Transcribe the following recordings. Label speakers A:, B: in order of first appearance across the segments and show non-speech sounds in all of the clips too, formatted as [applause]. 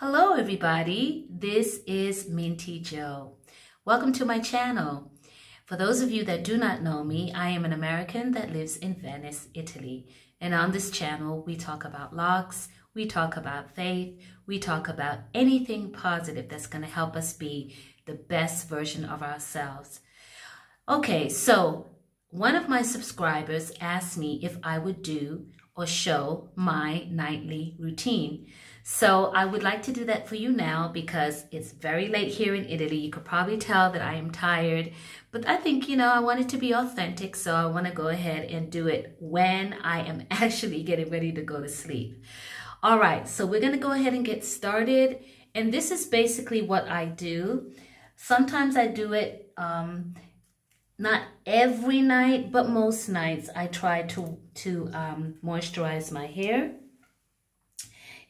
A: Hello everybody, this is Mintie Jo. Welcome to my channel. For those of you that do not know me, I am an American that lives in Venice, Italy. And on this channel, we talk about locs, we talk about faith, we talk about anything positive that's going to help us be the best version of ourselves. Okay, so one of my subscribers asked me if I would do or show my nightly routine. So I would like to do that for you now because it's very late here in Italy. You could probably tell that I am tired, but I think, you know, I want it to be authentic. So I want to go ahead and do it when I am [laughs] actually getting ready to go to sleep. All right, so we're going to go ahead and get started. And this is basically what I do. Sometimes I do it um, not every night, but most nights I try to, to um, moisturize my hair.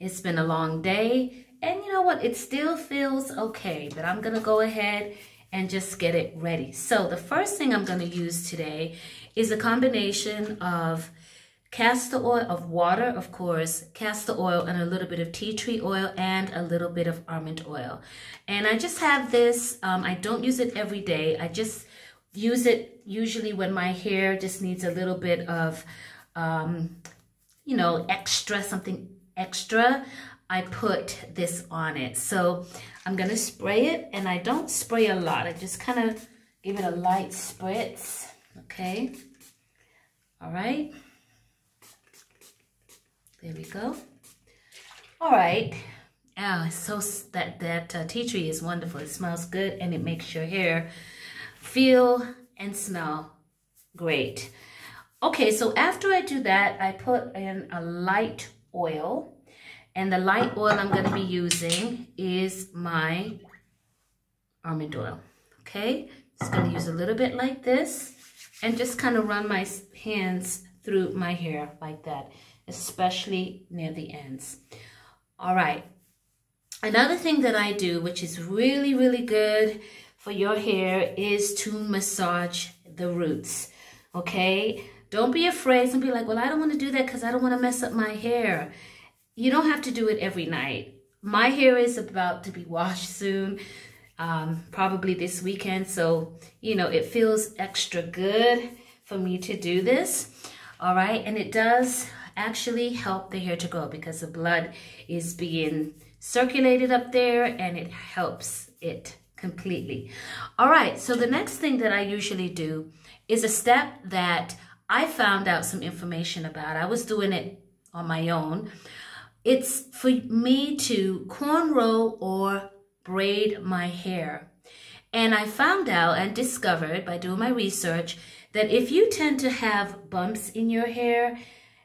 A: It's been a long day. And you know what? It still feels okay. But I'm going to go ahead and just get it ready. So the first thing I'm going to use today is a combination of castor oil of water, of course, castor oil and a little bit of tea tree oil and a little bit of almond oil. And I just have this, um, I don't use it every day. I just use it usually when my hair just needs a little bit of, um, you know, extra, something extra, I put this on it. So I'm going to spray it, and I don't spray a lot. I just kind of give it a light spritz, okay? All right. There we go. All right. Oh, so that that uh, tea tree is wonderful. It smells good and it makes your hair feel and smell great. Okay, so after I do that, I put in a light oil. And the light oil I'm going to be using is my almond oil. Okay, just going to use a little bit like this and just kind of run my hands through my hair like that, especially near the ends. All right. Another thing that I do, which is really, really good for your hair, is to massage the roots. Okay. Don't be afraid. Some be like, well, I don't want to do that because I don't want to mess up my hair. You don't have to do it every night. My hair is about to be washed soon, um, probably this weekend. So, you know, it feels extra good for me to do this. All right. And it does actually help the hair to grow because the blood is being circulated up there and it helps it completely. All right. So the next thing that I usually do is a step that I found out some information about. I was doing it on my own. It's for me to cornrow or braid my hair. And I found out and discovered by doing my research that if you tend to have bumps in your hair,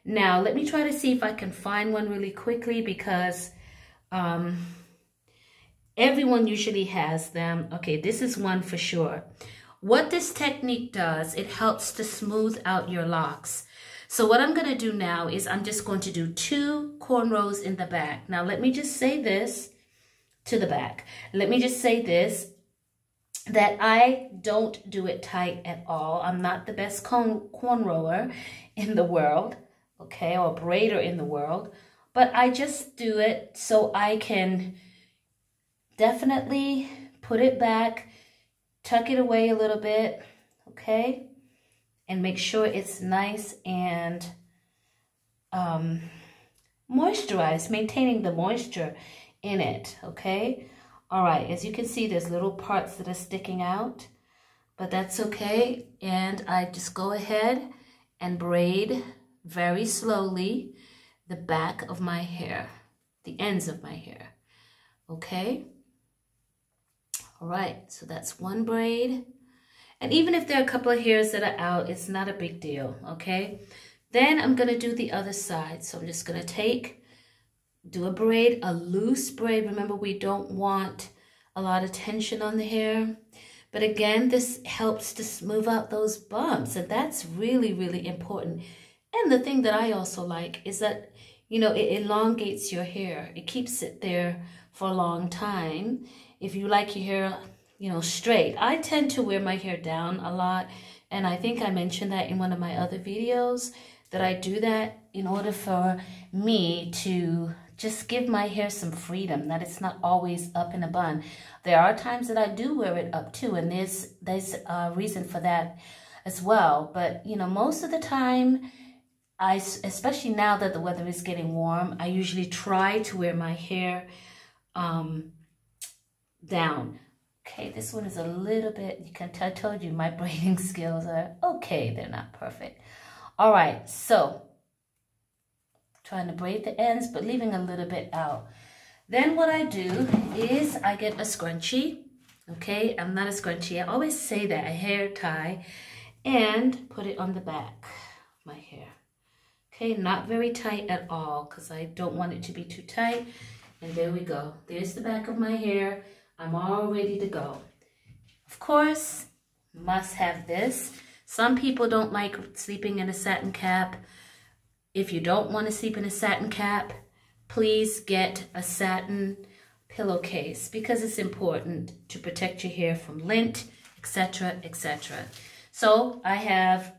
A: now let me try to see if I can find one really quickly because um, everyone usually has them. Okay, this is one for sure. What this technique does, it helps to smooth out your locs. So what I'm going to do now is I'm just going to do two cornrows in the back. Now let me just say this to the back. Let me just say this, that I don't do it tight at all. I'm not the best corn cornrower in the world, okay, or braider in the world. But I just do it so I can definitely put it back tuck it away a little bit, okay? And make sure it's nice and um, moisturized, maintaining the moisture in it, okay? All right, as you can see, there's little parts that are sticking out, but that's okay. And I just go ahead and braid very slowly the back of my hair, the ends of my hair, okay? All right, so that's one braid. And even if there are a couple of hairs that are out, it's not a big deal, okay? Then I'm to do the other side. So I'm just to take, do a braid, a loose braid. Remember, we don't want a lot of tension on the hair. But again, this helps to smooth out those bumps. And that's really, really important. And the thing that I also like is that, you know, it elongates your hair. It keeps it there for a long time if you like your hair, you know, straight. I tend to wear my hair down a lot. And I think I mentioned that in one of my other videos that I do that in order for me to just give my hair some freedom, that it's not always up in a bun. There are times that I do wear it up too, and there's, there's a reason for that as well. But, you know, most of the time, I, especially now that the weather is getting warm, I usually try to wear my hair um, down. Mm. Okay, this one is a little bit, you can I told you my [laughs] braiding skills are okay, they're not perfect. All right, so trying to braid the ends, but leaving a little bit out. Then what I do is I get a scrunchie, okay? I'm not a scrunchie, I always say that, a hair tie, and put it on the back of my hair. Okay, not very tight at all because I don't want it to be too tight. And there we go. There's the back of my hair. I'm all ready to go. Of course, must have this. Some people don't like sleeping in a satin cap. If you don't want to sleep in a satin cap, please get a satin pillowcase because it's important to protect your hair from lint, etc., etc. So I have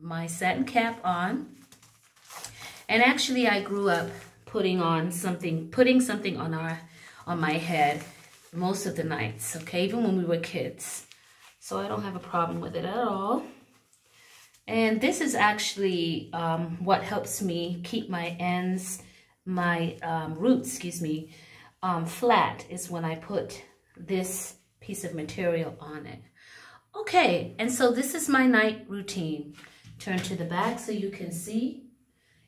A: my satin cap on. And actually I grew up putting on something, putting something on our, on my head most of the nights, okay? Even when we were kids. So I don't have a problem with it at all. And this is actually um, what helps me keep my ends, my um, roots, excuse me, um, flat is when I put this piece of material on it. Okay, and so this is my night routine. Turn to the back so you can see.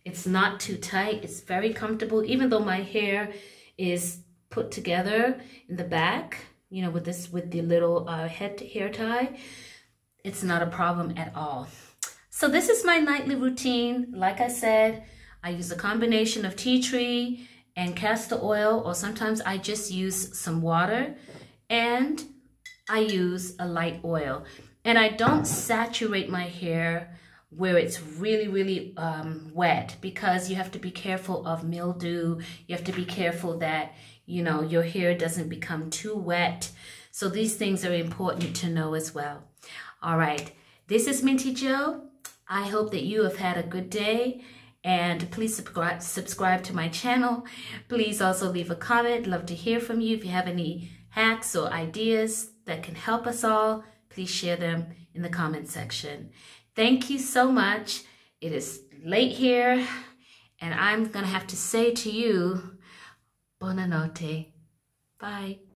A: It's not too tight. It's very comfortable, even though my hair is put together in the back, you know, with this, with the little uh, head hair tie. It's not a problem at all. So this is my nightly routine. Like I said, I use a combination of tea tree and castor oil, or sometimes I just use some water and I use a light oil. And I don't saturate my hair where it's really, really um, wet because you have to be careful of mildew. You have to be careful that, you know, your hair doesn't become too wet. So these things are important to know as well. All right, this is Mintie Jo. I hope that you have had a good day and please subscribe, subscribe to my channel. Please also leave a comment. Love to hear from you. If you have any hacks or ideas that can help us all, please share them in the comment section. Thank you so much. It is late here and I'm going to have to say to you, buonanotte. Bye.